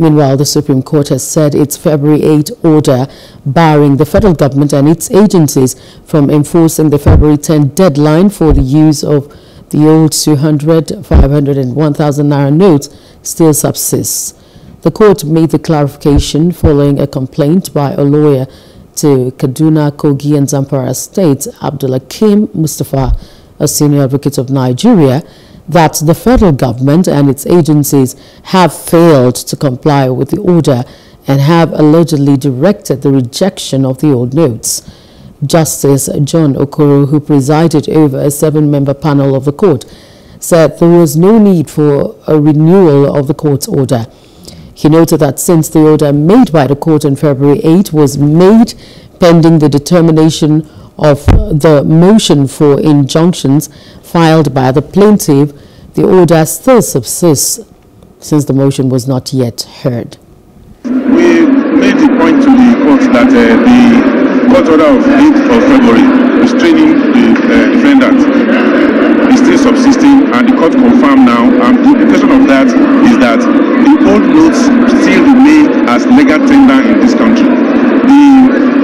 Meanwhile, the Supreme Court has said its February 8 order barring the federal government and its agencies from enforcing the February 10 deadline for the use of the old 200, 500 and 1,000 naira notes still subsists. The court made the clarification following a complaint by a lawyer to Kaduna, Kogi and Zamfara states, Abdulhakeem Mustapha, a senior advocate of Nigeria, that the federal government and its agencies have failed to comply with the order and have allegedly directed the rejection of the old notes. Justice John Okoro, who presided over a seven-member panel of the court, said there was no need for a renewal of the court's order. He noted that since the order made by the court on February 8 was made pending the determination of the motion for injunctions filed by the plaintiff, the order still subsists since the motion was not yet heard. We made the point to the court that uh, the court order of 8th of February restraining the uh, defendant is still subsisting and the court confirmed now and the implication of that is that the old notes still remain as legal tender in this country. The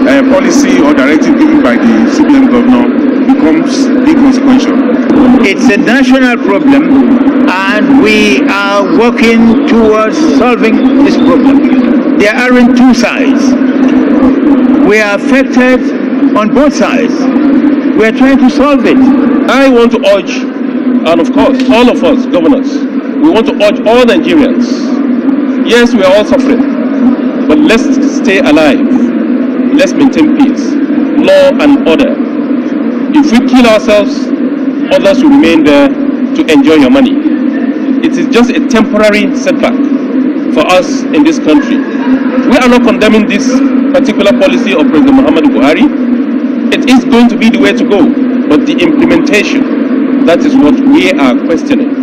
uh, policy or directive given by the CBN governor becomes inconsequential. It's a national problem and we are working towards solving this problem. There aren't two sides. We are affected on both sides. We are trying to solve it. I want to urge, and of course, all of us, governors, we want to urge all Nigerians. Yes, we are all suffering, but let's stay alive. Let's maintain peace, law, and order. If we kill ourselves, others will remain there to enjoy your money. It is just a temporary setback for us in this country. We are not condemning this particular policy of President Muhammad Buhari. It is going to be the way to go, but the implementation, that is what we are questioning.